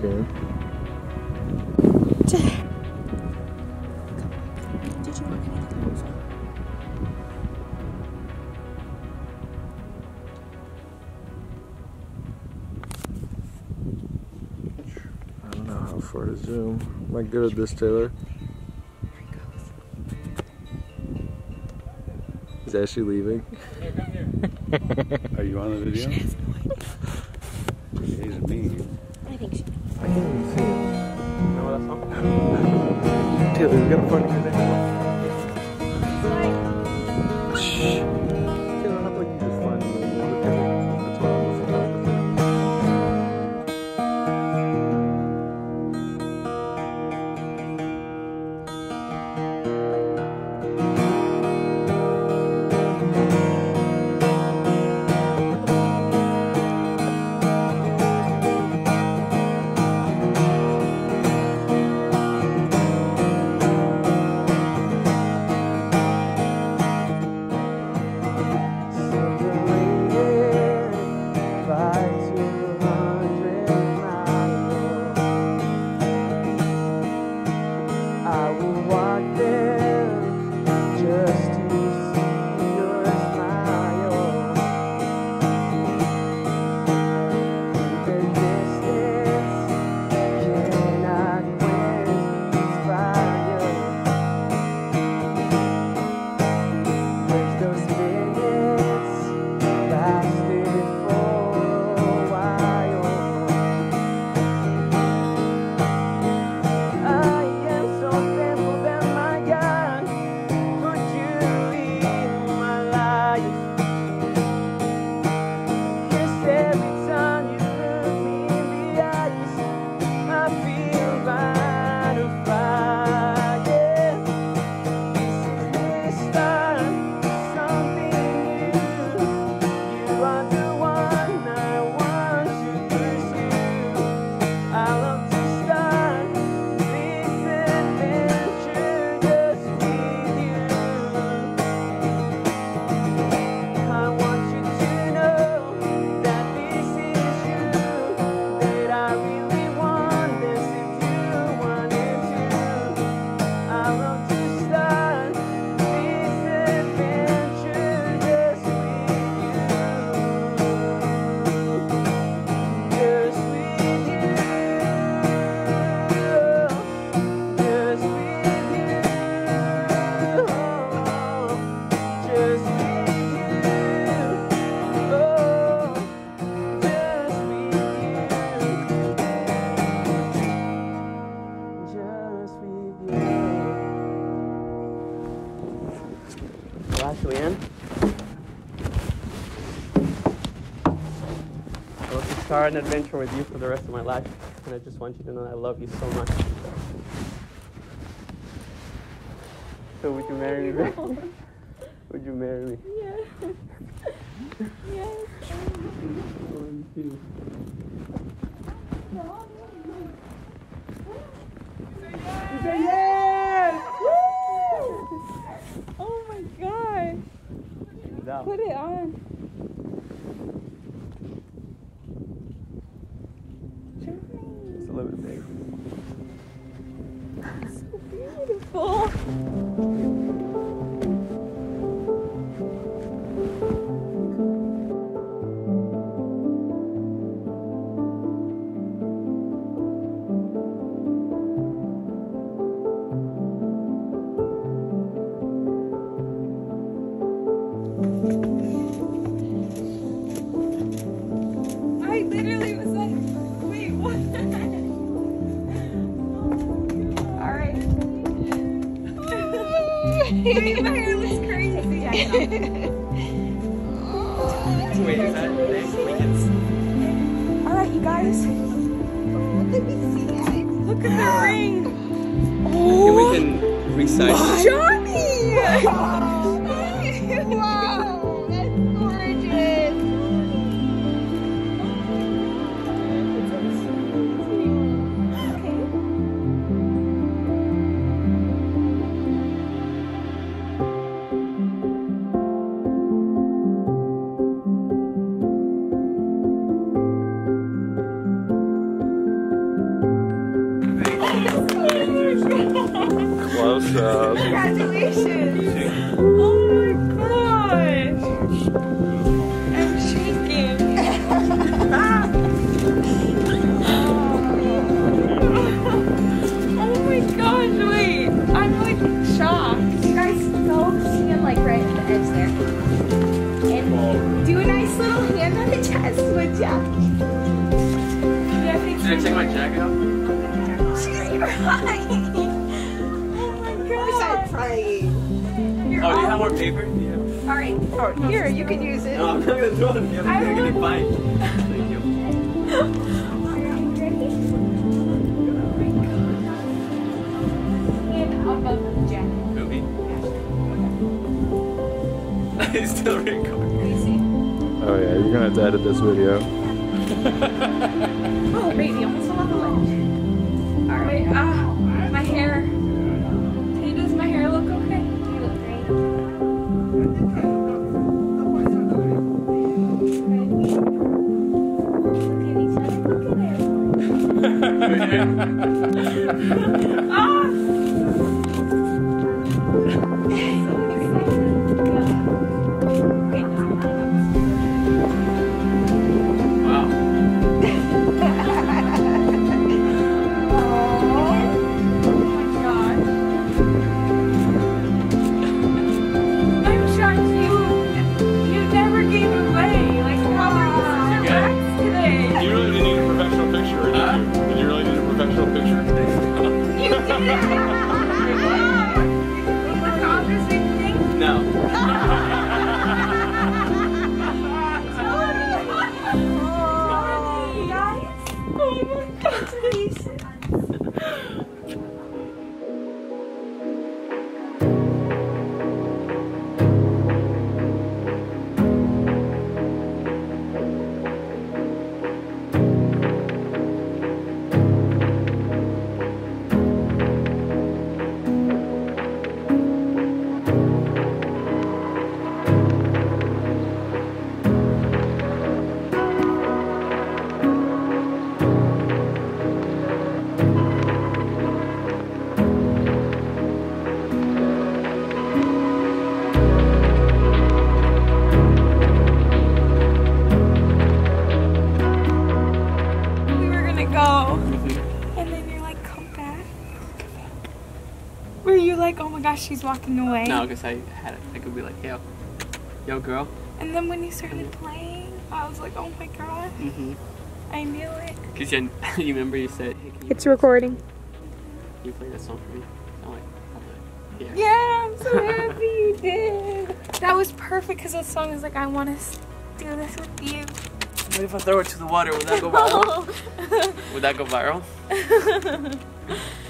video cam. Did you want anything else? I don't know how far to zoom. Am I good at this, Taylor? Is Ashley leaving? Are you on the video? He's mean. I think she. I can't even see it. Taylor, we find a good angle. Start an adventure with you for the rest of my life, and I just want you to know that I love you so much. So would you marry me? would you marry me? Yes. yes. One, two. You say yes! Oh my gosh. Put it on. it's a little bit big. So beautiful. My hair looks crazy. I. Wait, is that All right, you guys. Let me see it. Look at the ring. Okay, we can oh, recite. Johnny! job. Uh, Congratulations. Oh my gosh. I'm shaking. Oh my gosh, wait. I'm like shocked. You guys go stand like right at the edge there. And do a nice little hand on the chest, would ya? Did I take my jacket off? She's crying. More paper? Yeah. All right. Oh, here, you can use it. No, I'm not gonna throw it. I'm gonna get a want- bite. Thank you. Hand above the jacket. Movie. it's still recording. Let me see. Oh yeah, you're gonna have to edit this video. Oh, baby, almost fell off the ledge. All right. Wait, ハハハハ! Ha ha ha! Gonna go, and then you're like, come back. Were you like, oh my gosh, she's walking away? No, because I had it. I could be like, yo, yo, girl. And then when you started playing, I was like, oh my god, Mm-hmm. I knew it. Because you, you remember you said, hey, can you, It's recording. can you play that song for me? I'm like, I'll do it. Yeah. Yeah, I'm so happy you did. That was perfect because that song is like, I want to do this with you. What if I throw it to the water? Would that go viral? Would that go viral?